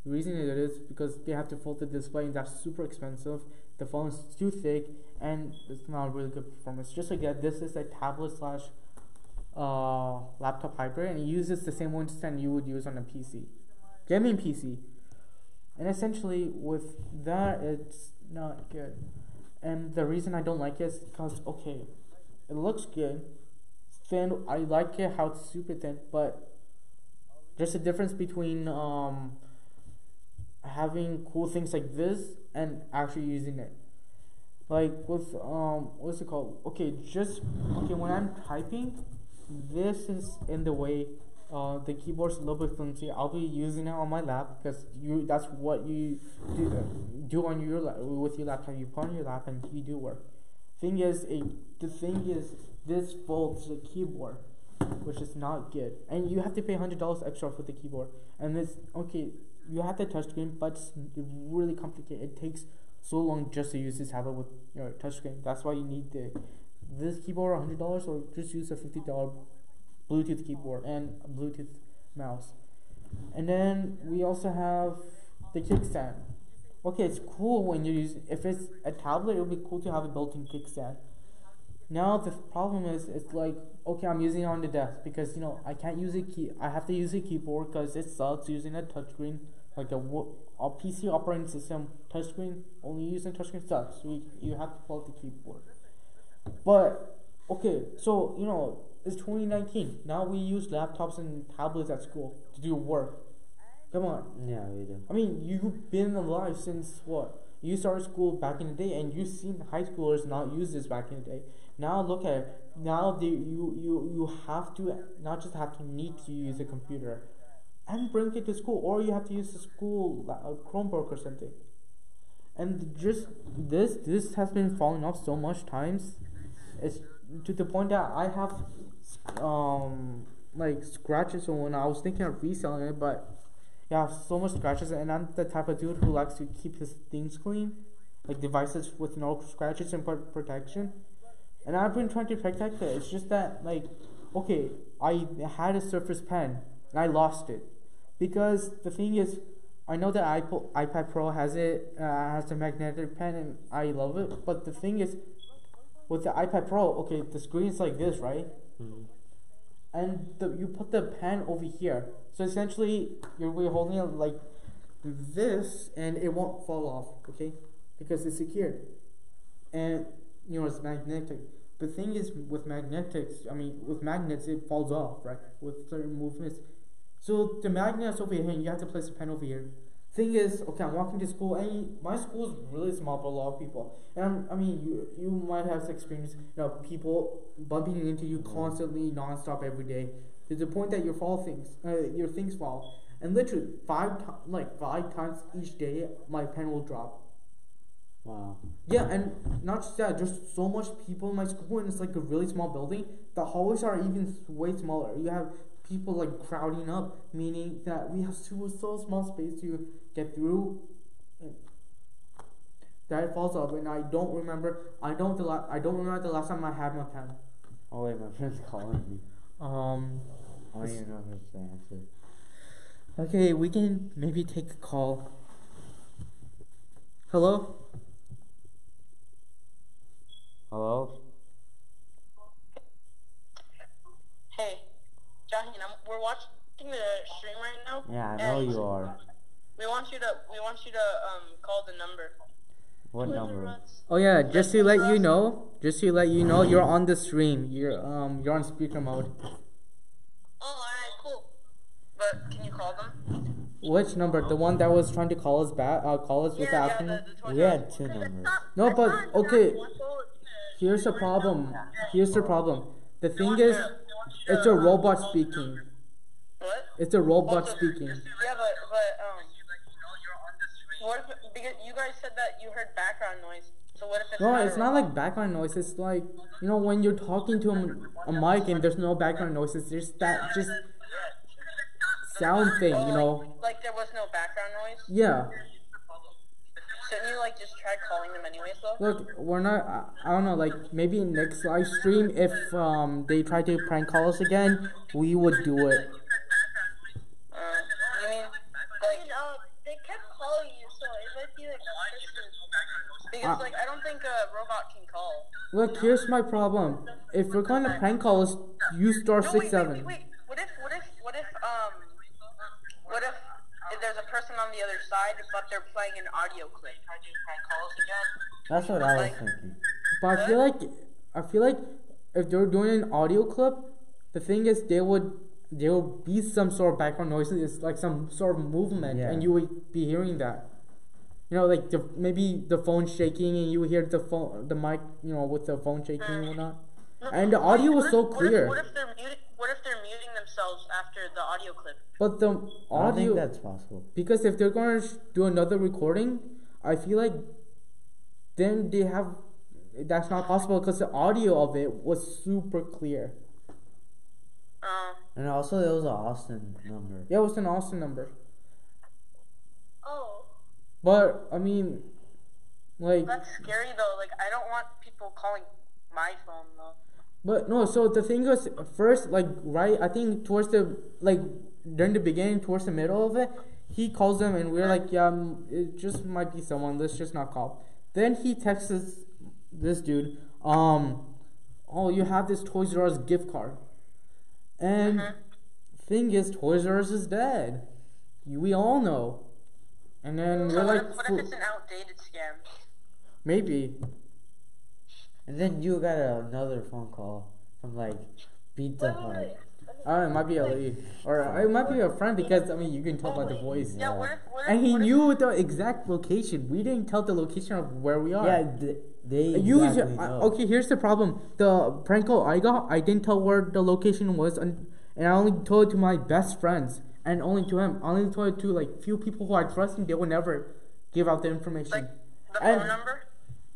The reason it is because they have to fold the display and that's super expensive. The phone is too thick and it's not really good performance. Just like that, this is a tablet slash uh, laptop hybrid and it uses the same stand you would use on a PC, gaming PC. And essentially, with that, it's not good. And the reason I don't like it is because, okay, it looks good, thin. I like it how it's super thin, but there's a difference between um, having cool things like this and actually using it. Like with um, what's it called? Okay, just okay when I'm typing, this is in the way. Uh, the keyboard's a little bit flimsy. I'll be using it on my lap because you that's what you do uh, do on your la- with your laptop. You put on your lap and you do work. Thing is, a the thing is this folds the keyboard, which is not good, and you have to pay hundred dollars extra for the keyboard. And this okay. You have the touchscreen, but it's really complicated. It takes so long just to use this tablet with your touchscreen. That's why you need the this keyboard hundred dollars or just use a fifty dollar Bluetooth keyboard and Bluetooth mouse. And then we also have the kickstand. Okay, it's cool when you use if it's a tablet, it would be cool to have a built-in kickstand. Now the problem is, it's like okay, I'm using it on the desk because you know I can't use a key. I have to use a keyboard because it sucks using a touchscreen like a, a PC operating system touchscreen. Only using touchscreen sucks. So you, you have to pull out the keyboard. But okay, so you know it's 2019. Now we use laptops and tablets at school to do work. Come on. Yeah, we do. I mean, you've been alive since what? You started school back in the day, and you've seen high schoolers not use this back in the day. Now look at it. Now they, you you you have to not just have to need to use a computer, and bring it to school, or you have to use the school Chromebook or something. And just this this has been falling off so much times, it's to the point that I have um like scratches on when I was thinking of reselling it, but yeah, so much scratches, and I'm the type of dude who likes to keep his things clean, like devices with no scratches and protection. And I've been trying to protect it. It's just that, like, okay, I had a Surface Pen and I lost it because the thing is, I know that iPod, iPad Pro has it, uh, has a magnetic pen, and I love it. But the thing is, with the iPad Pro, okay, the screen's like this, right? Mhm. and the, you put the pen over here. So essentially, you're we're holding it like this, and it won't fall off, okay? Because it's secured, and you know it's magnetic. The thing is, with magnetics, I mean, with magnets, it falls off, right? With certain movements. So the magnet's over here, and you have to place the pen over here. Thing is, okay, I'm walking to school, and my school is really small for a lot of people. And I'm, I mean, you you might have experienced, you know, people bumping into you mm-hmm. constantly, nonstop, every day, to the point that your fall things, uh, your things fall. And literally five, ti like five times each day, my pen will drop. Wow. Yeah, and not just that, there's so much people in my school, and it's like a really small building. The hallways are even way smaller. You have people like crowding up, meaning that we have so, so small space to get through. That it falls off, and I don't remember. I don't the la- I don't remember the last time I had my pen. Oh wait, my friend's calling me. Um. I don't even know if it's the answer. Okay, we can maybe take a call. Hello. Hello? Hey, Jahin, I'm, we're watching the stream right now. Yeah, I know you are. We want you to we want you to um call the number. What number? Oh yeah, just to let you know, just to let you know, you're on the stream. You're um you're on speaker mode. Oh, alright, cool. But can you call them? Which number? The one that was trying to call us back? Uh, call us with the yeah, afternoon. the, the We had two numbers. No, but okay. Here's the problem. Here's the problem. The thing is, it's a robot speaking. What? It's a robot Also, speaking. Yeah, but but um. What if because you guys said that you heard background noise? So what if it's No, not it's not like background noise. It's like you know when you're talking to a, a mic and there's no background noise. It's just that just sound thing, you know. Like there was no background noise. Yeah. Shouldn't you like just try calling them anyways though? Look, we're not. I, I don't know. Like maybe next live stream, if um they try to prank call us again, we would do it. Uh, you mean like uh, they kept calling you, so it might be like because Uh, like I don't think a robot can call. Look, here's my problem. If we're going to prank call us, use star No, six wait, seven. wait, wait, wait. What if what if what if um what if, if there's a person on the other side but they're playing an audio clip? Try to prank call us again. That's what I was Like- thinking. But I feel like I feel like if they're doing an audio clip, the thing is they would there would be some sort of background noises, it's like some sort of movement, Yeah. and you would be hearing that. You know, like the maybe the phone shaking, and you hear the phone, the mic, you know, with the phone shaking and whatnot. And the audio was so if- clear. What if, what if they're muting? What if they're muting themselves after the audio clip? But the I think audio, that's possible. because if they're going to do another recording, I feel like then they have that's not possible because the audio of it was super clear. Uh, And also, it was an Austin number. Yeah, it was an Austin number. oh, But I mean, like, that's scary though. Like I don't want people calling my phone though. but no. So the thing was, first, like, right? I think towards the like during the beginning, towards the middle of it, he calls them, and we're like, yeah, mm, it just might be someone. Let's just not call. Then he texts this, this dude, um, oh, you have this Toys R Us gift card, and thing is, Toys R Us is dead. We all know. And then So we're what, like, if, what if it's an outdated scam? maybe. And then you got another phone call from like Beat the wait, wait, Heart. wait. Oh, it might be a lady. Or it might be a friend because, I mean, you can tell by the voice. Yeah. What if? What if? And he what if- knew the exact location. We didn't tell the location of where we are. Yeah, th- they You exactly uh, know. okay? Here's the problem. The prank call I got, I didn't tell where the location was, and, and I only told it to my best friends, and only to him. Only told it to like few people who I trust, and they would never give out the information. Like the And- phone number?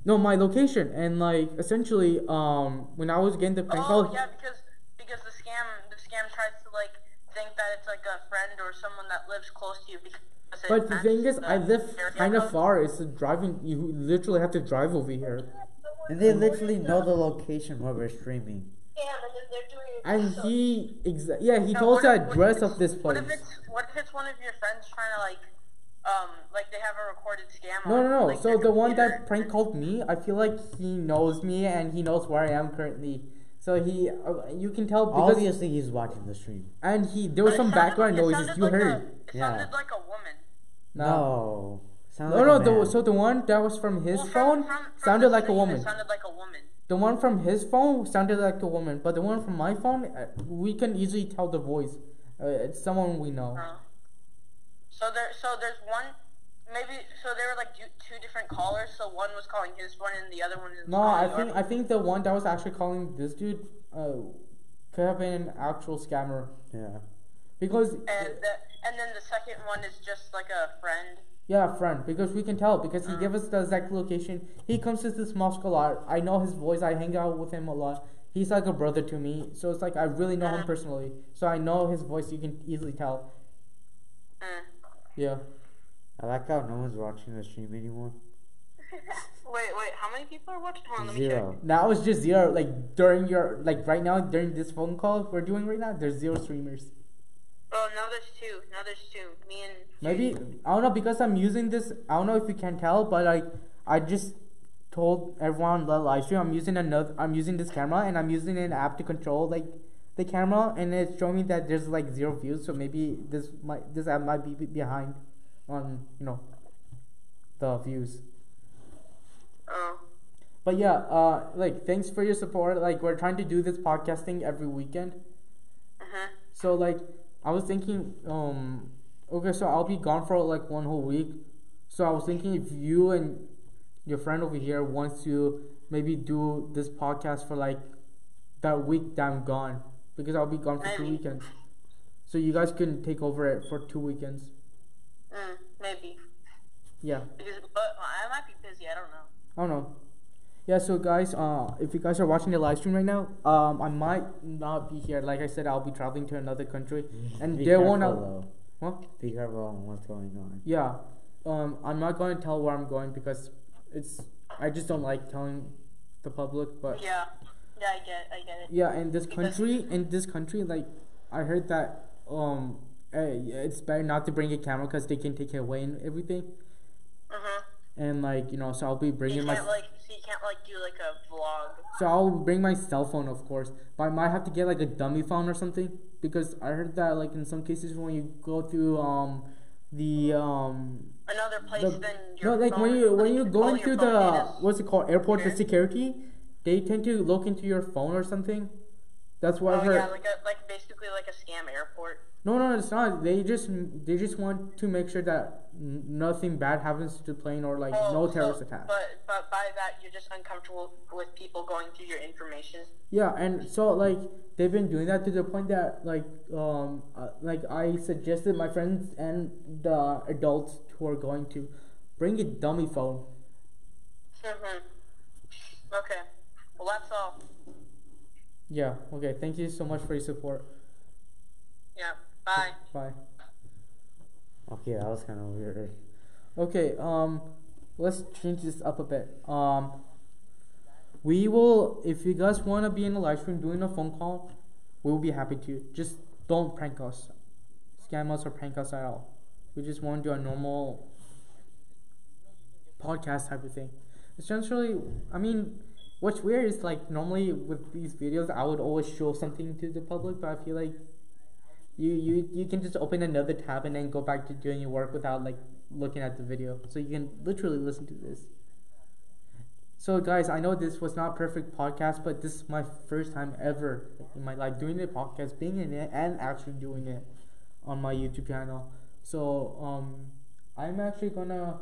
no, my location, and like essentially, um, when I was getting the prank Oh call, yeah, because because the scam the scam tries to like think that it's like a friend or someone that lives close to you because. it But the thing is, matches I live kind of code. far. It's driving. You literally have to drive over here. And they literally know the location where we're streaming. Damn, and then they're doing it. And themselves. he, exa- yeah, he Now, told us the if- address of this it's- What place. if it's what if it's one of your friends trying to like, um, like they have a recorded scam? No, on, no, no. Like, So their the one that prank called me, I feel like he knows me and he knows where I am currently. So he, uh, you can tell because, Obviously, he's watching the stream. and he, there was But some sounded- background it noises you like heard. A, it Yeah. sounded like a woman. No. Sounds No, like no. a The, so the one that was from his Well, from- phone from- from sounded the like a woman. It sounded like a woman. The one from his phone sounded like a woman, but the one from my phone, uh, we can easily tell the voice. Uh, it's someone we know. Uh, so there, so there's one. Maybe so there were like two, two different callers. So one was calling his phone and the other one is No, calling I think phone. I think the one that was actually calling this dude uh, could have been an actual scammer Yeah. because and the, and then the second one is just like a friend. Yeah, friend. Because we can tell because he Uh. gave us the exact location. He comes to this mosque a lot. I know his voice. I hang out with him a lot. He's like a brother to me. So it's like I really know him Uh. personally. So I know his voice. You can easily tell. Mm. Yeah. I like how no one's watching the stream anymore. Wait, wait. How many people are watching? Hold on, let me Zero. check. Now it's just zero. Like during your like right now during this phone call we're doing right now, there's zero streamers. Now there's two. Now there's two. Me and Maybe I don't know because I'm using this. I don't know if you can tell, but like I just told everyone the live stream I'm using another. I'm using this camera and I'm using an app to control like the camera, and it's showing me that there's like zero views. So maybe this might this app might be be- behind on you know the views. Oh. But yeah, uh, like thanks for your support. Like we're trying to do this podcasting every weekend. Uh huh. So like I was thinking, um, okay, so I'll be gone for like one whole week. So I was thinking if you and your friend over here wants to maybe do this podcast for like that week that I'm gone because I'll be gone for two weekends. So you guys can take over it for two weekends. Mm, maybe. Yeah, Because, but I might be busy. I don't know. I don't know. Yeah, so guys, uh, if you guys are watching the live stream right now, um, I might not be here. Like I said, I'll be traveling to another country, and Be they won't. careful, Huh? Be careful on what's going on. Yeah, um, I'm not going to tell where I'm going because it's I just don't like telling the public. But Yeah. Yeah, I get. I get it. yeah, in this country, in this country, like I heard that um, eh, it's better not to bring a camera because they can take it away and everything. Uh huh. And like you know, so I'll be bringing my like. So you can't like do like a vlog. so I'll bring my cell phone, of course, but I might have to get like a dummy phone or something because I heard that like in some cases when you go through um the um Another place the, than no, like phone, when you when like, you all going through the what's it called airport the there. security, they tend to look into your phone or something. That's what I Oh heard. yeah, like a like basically like a scam airport. No, no, it's not. They just they just want to make sure that nothing bad happens to the plane or like Oh, no so- terrorist attack. But but by that you're just uncomfortable with people going through your information. Yeah, and so like they've been doing that to the point that like um uh, like I suggested my friends and the adults who are going to bring a dummy phone. Mhm. Okay. Well, that's all. Yeah. Okay. Thank you so much for your support. Yeah. Bye. Bye. Okay, that was kind of weird. Okay. Um, let's change this up a bit. Um, we will if you guys want to be in the live stream doing a phone call, we will be happy to. Just don't prank us, scam us or prank us at all. We just want to do a normal podcast type of thing. Essentially, I mean, what's weird is like normally with these videos, I would always show something to the public, but I feel like you you you can just open another tab and then go back to doing your work without like looking at the video, so you can literally listen to this. So guys, I know this was not perfect podcast, but this is my first time ever in my life doing a podcast, being in it, and actually doing it on my YouTube channel. So um, I'm actually gonna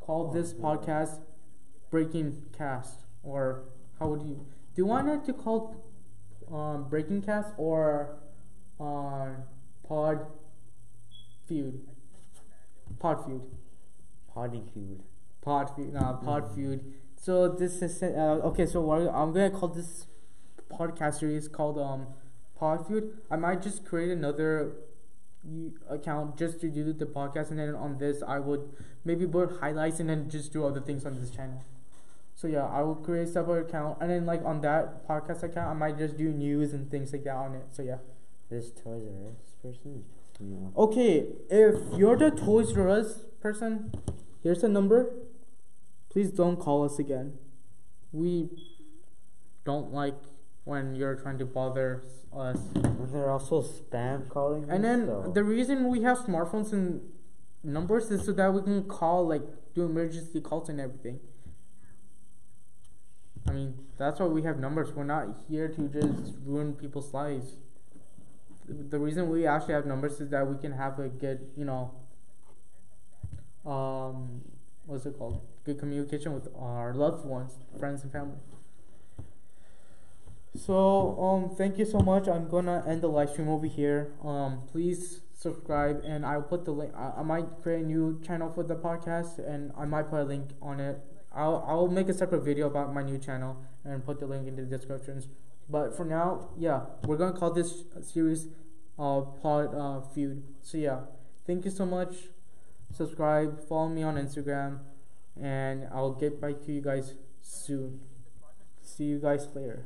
call this podcast Breaking Cast, or how would you do you want it to call um, Breaking Cast or uh, Pod Feud? Pod Feud. Podding feud. Pod feud, nah, pod feud. So this is uh, okay. So what I'm gonna call this podcast series called um pod feud. I might just create another account just to do the podcast, and then on this I would maybe put highlights and then just do other things on this channel. So yeah, I will create a separate account, and then like on that podcast account, I might just do news and things like that on it. So yeah. This Toys R Us person is pissing me off. Okay, if you're the Toys R Us person, here's the number. Please don't call us again. We don't like when you're trying to bother us. They're also spam calling. And then so- the reason we have smartphones and numbers is so that we can call, like, do emergency calls and everything. I mean, that's why we have numbers. We're not here to just ruin people's lives. The reason we actually have numbers is that we can have a good, you know, um, what's it called? Good communication with our loved ones, friends, and family. So, um, thank you so much. I'm gonna end the live stream over here. Um, please subscribe, and I'll put the link. I, I might create a new channel for the podcast, and I might put a link on it. I'll I'll make a separate video about my new channel and put the link in the descriptions. But for now, yeah, we're gonna call this series, uh, Pod uh, Feud. So yeah, thank you so much. Subscribe, follow me on Instagram. and I'll get back to you guys soon. See you guys later.